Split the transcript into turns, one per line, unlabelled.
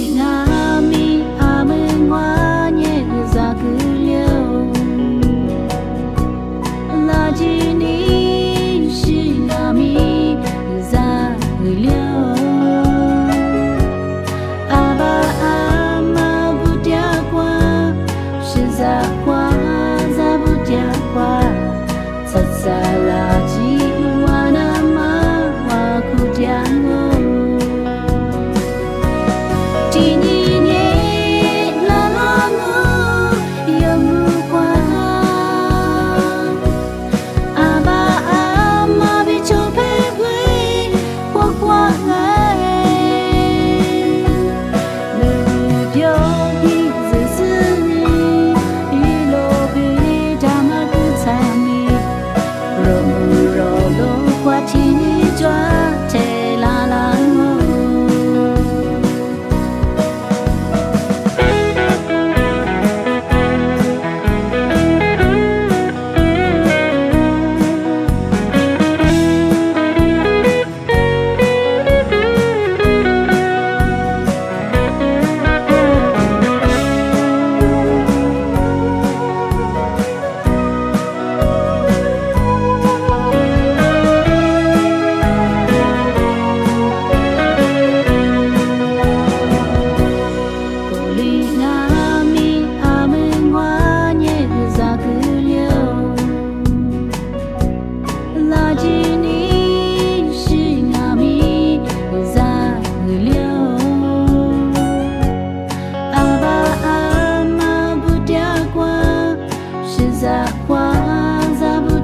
night.